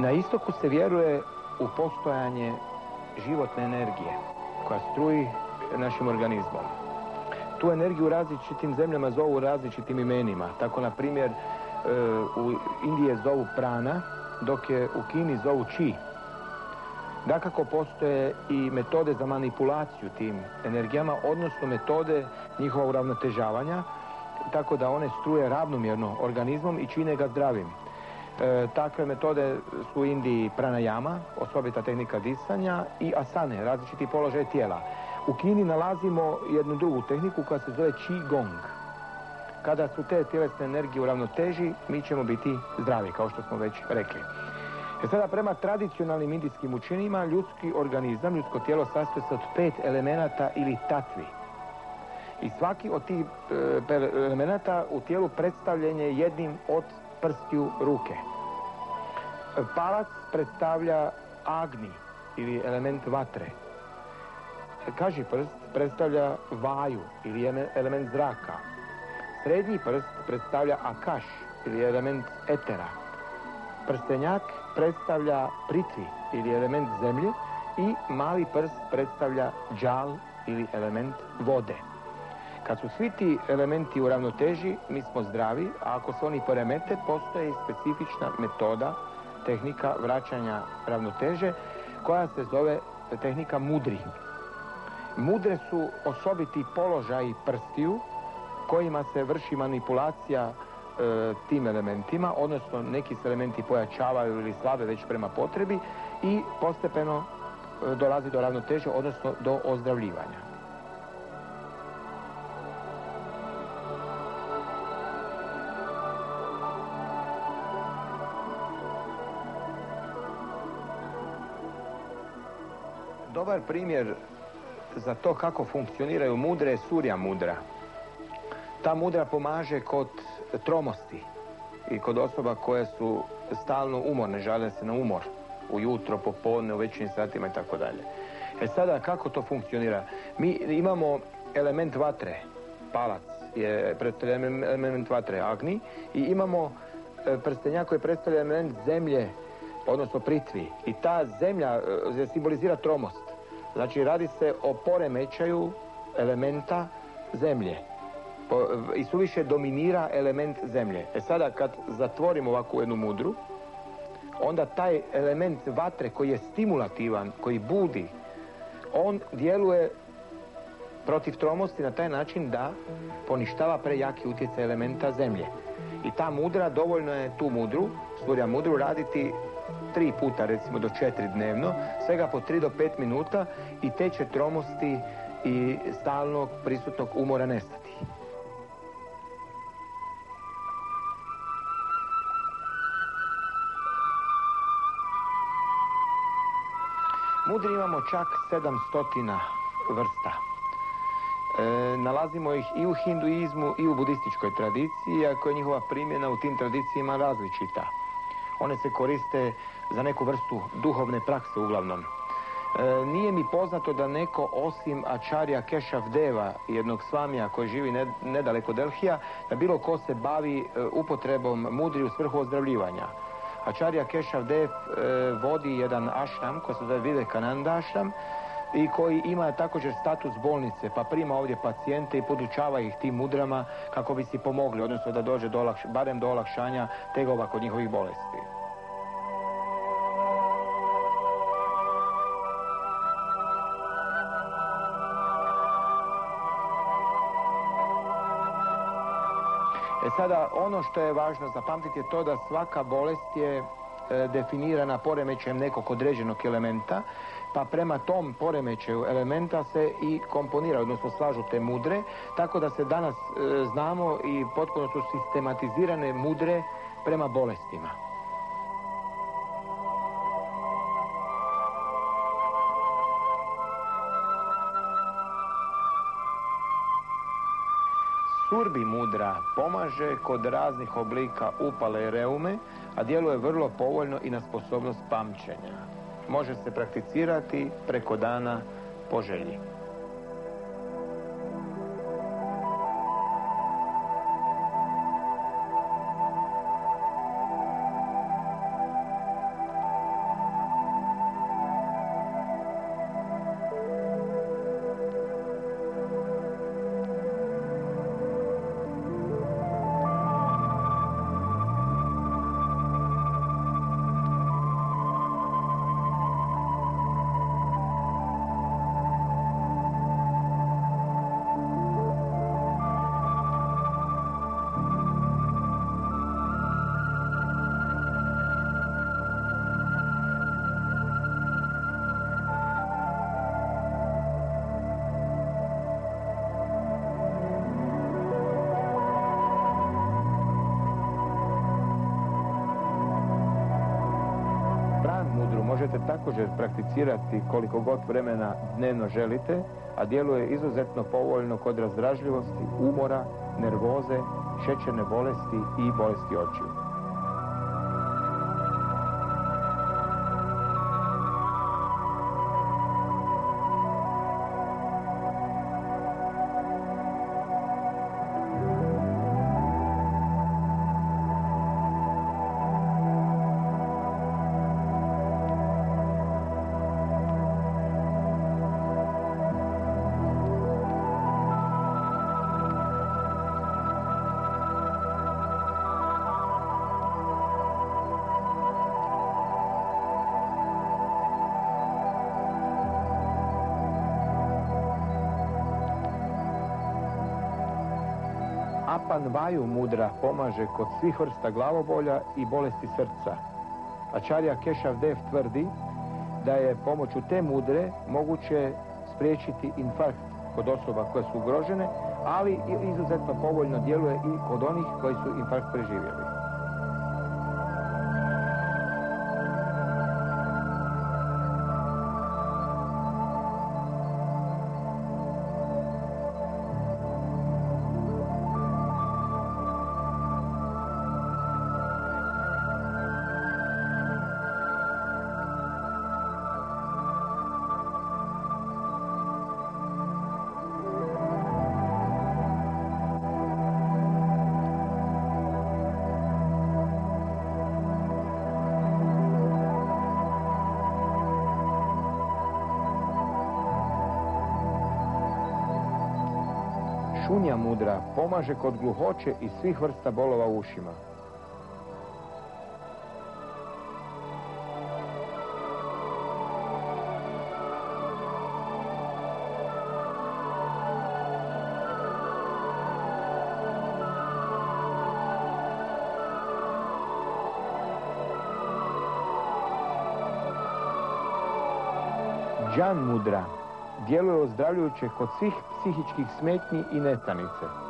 Na istoku se vjeruje u postojanje životne energije koja struji našim organizmom. Tu energiju u različitim zemljama zovu različitim imenima. Tako, na primjer, e, u Indije zovu prana, dok je u Kini zovu chi. Dakako postoje i metode za manipulaciju tim energijama, odnosno metode njihova uravnotežavanja, tako da one struje ravnomjerno organizmom i čine ga zdravim. E, takve metode su u Indiji pranayama, osobita tehnika disanja i asane, različiti položaj tijela. U Kini nalazimo jednu drugu tehniku koja se zove Qigong. Kada su te tjelesne energije u ravnoteži, mi ćemo biti zdravi, kao što smo već rekli. E sada, prema tradicionalnim indijskim učenjima, ljudski organizam, ljudsko tijelo sastoji se od pet elemenata ili tatvi. I svaki od tih e, elemenata u tijelu predstavljen je jednim od prstiju ruke. Palac predstavlja agni ili element vatre. Kaži prst predstavlja vaju ili element zraka. Srednji prst predstavlja akaš ili element etera. Prstenjak predstavlja pritvi ili element zemlje i mali prst predstavlja džal ili element vode. Kad su svi ti elementi u ravnoteži, mi smo zdravi, a ako se oni poremete, postoji specifična metoda, tehnika vraćanja ravnoteže, koja se zove tehnika mudri. Mudre su osobiti položaji prstiju kojima se vrši manipulacija e, tim elementima, odnosno neki se elementi pojačavaju ili slabe već prema potrebi i postepeno e, dolazi do ravnoteže, odnosno do ozdravljivanja. Dobar primjer za to kako funkcioniraju mudre je surja mudra. Ta mudra pomaže kod tromosti i kod osoba koje su stalno umorne, žale se na umor ujutro, popodne, u većim satima i tako dalje. E sada kako to funkcionira? Mi imamo element vatre, palac je predstavlja element vatre, agni i imamo e, prstenjak koji predstavlja element zemlje, odnosno pritvi. I ta zemlja e, simbolizira tromost. Znači radi se o poremećaju elementa zemlje. I suviše dominira element zemlje. E sada kad zatvorimo ovakvu jednu mudru, onda taj element vatre koji je stimulativan, koji budi, on djeluje protiv tromosti na taj način da poništava prejaki utjecaj elementa zemlje. I ta mudra, dovoljno je tu mudru, surja mudru, raditi tri puta recimo do četiri dnevno, svega po tri do pet minuta i te će tromosti i stalnog prisutnog umora nestati. Mudri imamo čak sedamstotina vrsta. E, nalazimo ih i u hinduizmu i u budističkoj tradiciji, ako je njihova primjena u tim tradicijama različita. One se koriste za neku vrstu duhovne prakse uglavnom. E, nije mi poznato da neko osim Ačarija Kešav Deva, jednog svamija koji živi nedaleko Delhija, da bilo ko se bavi e, upotrebom mudri u svrhu ozdravljivanja. Ačarija Kešav Dev e, vodi jedan ašram koji se zove Vivekananda ašram i koji ima također status bolnice, pa prima ovdje pacijente i podučava ih tim mudrama kako bi si pomogli, odnosno da dođe do barem do olakšanja tegova kod njihovih bolesti. E sada, ono što je važno zapamtiti je to da svaka bolest je e, definirana poremećajem nekog određenog elementa, pa prema tom poremećaju elementa se i komponira, odnosno slažu te mudre, tako da se danas e, znamo i potpuno su sistematizirane mudre prema bolestima. Surbi mudra pomaže kod raznih oblika upale reume, a djeluje vrlo povoljno i na sposobnost pamćenja. Može se prakticirati preko dana po želji. Možete također prakticirati koliko god vremena dnevno želite, a djeluje izuzetno povoljno kod razdražljivosti, umora, nervoze, šećerne bolesti i bolesti očiju. Apan Vaju mudra pomaže kod svih vrsta glavobolja i bolesti srca. Ačarja Kešav Dev tvrdi da je pomoću te mudre moguće spriječiti infarkt kod osoba koje su ugrožene, ali izuzetno povoljno djeluje i kod onih koji su infarkt preživjeli. Šunja mudra pomaže kod gluhoće i svih vrsta bolova u ušima. Džan mudra djeluje ozdravljujuće kod svih psihičkih smetnji i netanice.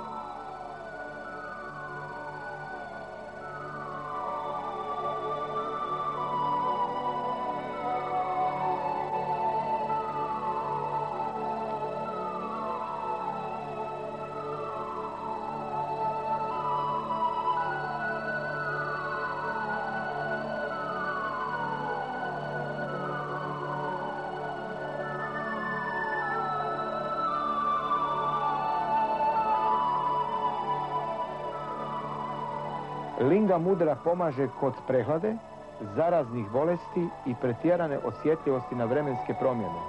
Linga mudra pomaže kod prehlade, zaraznih bolesti i pretjerane osjetljivosti na vremenske promjene.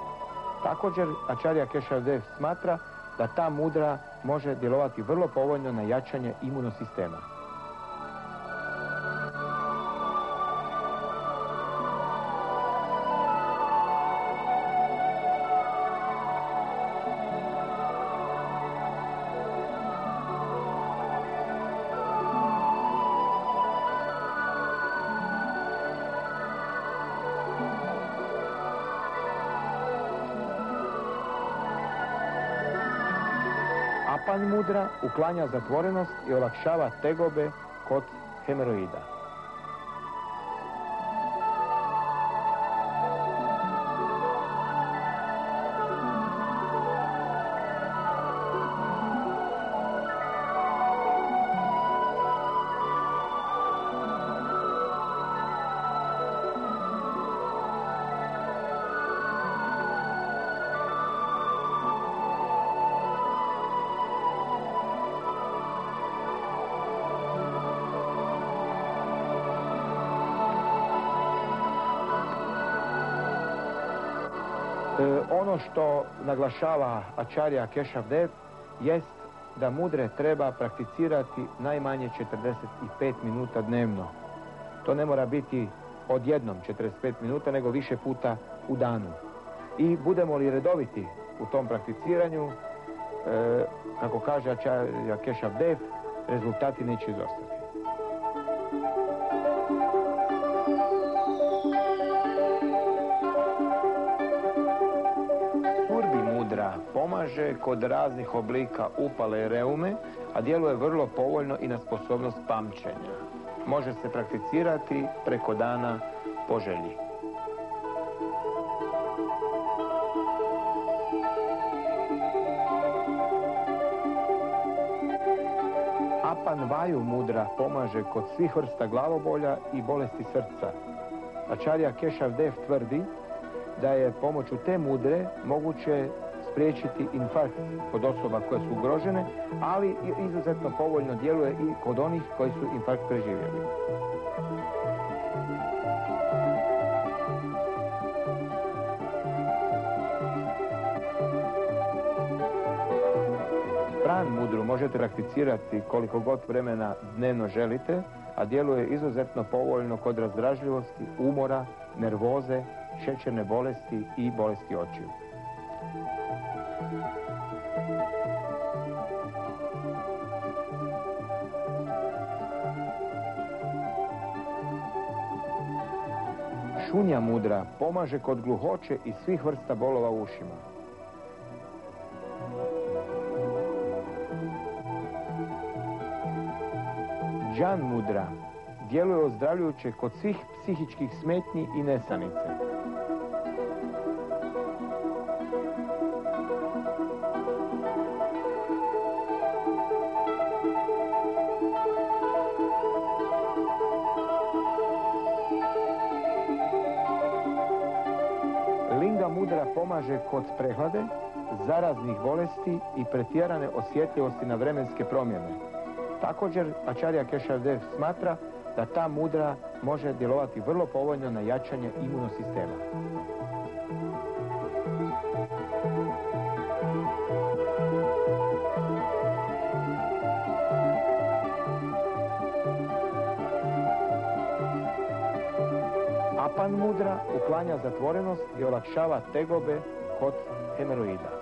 Također, Ačarja Kešavdev smatra da ta mudra može djelovati vrlo povoljno na jačanje imunosistema. Mudra uklanja zatvorenost i olakšava tegobe kod hemeroida. Ono što naglašava Ačarja Kešavdev jest da mudre treba prakticirati najmanje 45 minuta dnevno. To ne mora biti odjednom 45 minuta, nego više puta u danu. I budemo li redoviti u tom prakticiranju, e, kako kaže Ačarja Kešavdev, rezultati neće izostati. pomaže kod raznih oblika upale reume, a djeluje vrlo povoljno i na sposobnost pamćenja. Može se prakticirati preko dana po želji. Apan Vaju mudra pomaže kod svih vrsta glavobolja i bolesti srca. Ačarija Kešav Dev tvrdi da je pomoću te mudre moguće spriječiti infarkt kod osoba koje su ugrožene, ali izuzetno povoljno djeluje i kod onih koji su infarkt preživjeli. Pran mudru možete prakticirati koliko god vremena dnevno želite, a djeluje izuzetno povoljno kod razdražljivosti, umora, nervoze, šećerne bolesti i bolesti očiju. Šunja mudra pomaže kod gluhoće i svih vrsta bolova u ušima. Džan mudra djeluje ozdravljujuće kod svih psihičkih smetnji i nesanice. Pomaže kod prehlade, zaraznih bolesti i pretjerane osjetljivosti na vremenske promjene. Također, Ačarja Kešavdev smatra da ta mudra može djelovati vrlo povoljno na jačanje imunosistema. Apan mudra uklanja zatvorenost i olakšava tegobe kod hemeroida.